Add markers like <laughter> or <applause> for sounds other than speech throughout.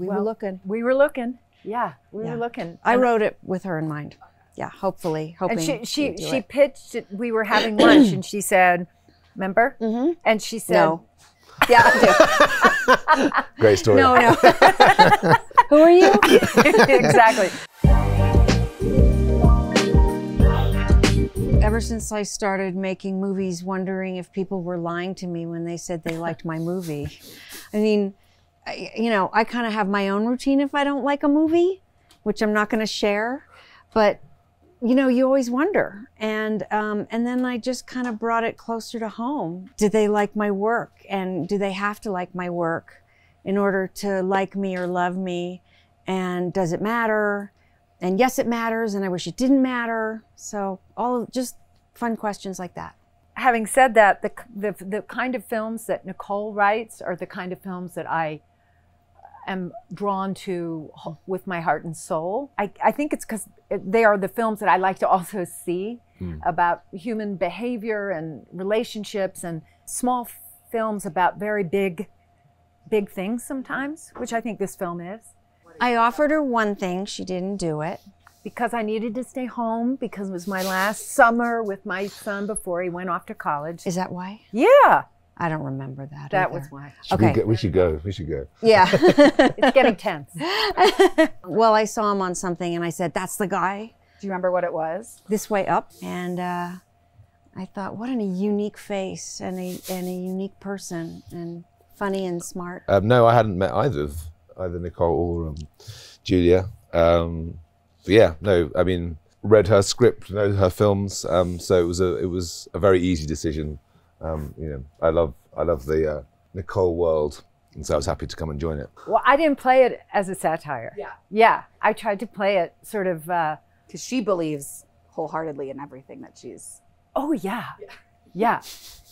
we were looking. We were looking. Yeah, we Yeah. were looking. I And- wrote it with her in mind. Yeah, hopefully, hoping. and she she do she it. pitched it. We were having lunch, and she said, "Remember?" Mm-hmm. And she said, No. Yeah, I <laughs> Great story. No, no. <laughs> Who are you? exactly. Ever since I started making movies, wondering if people were lying to me when they said they liked my movie. I mean, I, you know, I kind of have my own routine if I don't like a movie, which I'm not going to share. But you know, you always wonder, and um, and then I just kind of brought it closer to home. Do they like my work, and do they have to like my work in order to like me or love me? And does it matter? And yes, it matters, and I wish it didn't matter. So all just fun questions like that. Having said that, the, the the kind of films that Nicole writes are the kind of films that I am drawn to with my heart and soul. I, I think it's because they are the films that I like to <laughs> also see hmm. about human behavior and relationships and small f- films about very big, big things sometimes, which I think this film is. I offered her one thing, she didn't do it. Because I needed to stay home because it was my last summer with my son before he went off to college. Is that why? Yeah, I don't remember that. that either. was why. Should we, Okay. go, we should go. We should go. Yeah. <laughs> It's getting tense. <laughs> well, I saw him on something and I said, that's the guy, Do you remember what it was? this way up. And uh, I thought, what a unique face and a, and a unique person and funny and smart. Um, no, I hadn't met either of either Nicole or um, Julia. Um, but yeah, no, I mean, read her script, know her films, um, so it was a it was a very easy decision. Um, you know, I love I love the uh, Nicole world, and so I was happy to come and join it. Well, I didn't play it as a satire. Yeah. Yeah, I tried to play it sort of. Uh, because she believes wholeheartedly in everything that she's. oh yeah, yeah,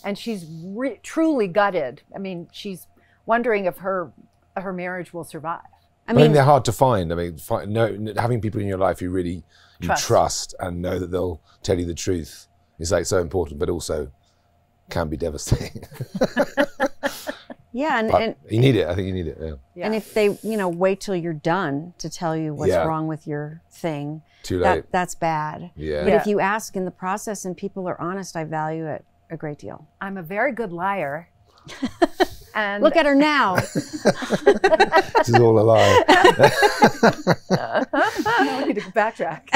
and she's re- truly gutted. I mean, she's wondering if her her marriage will survive. I I mean, mean, they're hard to find. I mean, find, no, having people in your life you really you Trust. trust. and know that they'll tell you the truth is like so important, but also can be devastating. <laughs> yeah. And, and, you need it. I think you need it. Yeah. Yeah. and if they, you know, wait till you're done to tell you what's Yeah. wrong with your thing, Too late. that, that's bad. yeah. But Yeah. if you ask in the process and people are honest, I value it a great deal. I'm a very good liar. <laughs> and Look at her now. <laughs> This is all a lie. I need to backtrack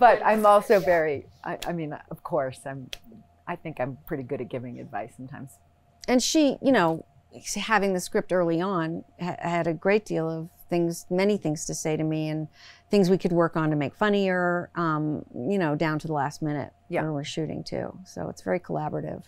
but I'm also very, I, I mean, of course, I'm, I think I'm pretty good at giving advice sometimes. And she, you know, having the script early on, ha had a great deal of things, many things to say to me, and things we could work on to make funnier. Um, you know, down to the last minute yeah. when we're shooting too. So it's very collaborative.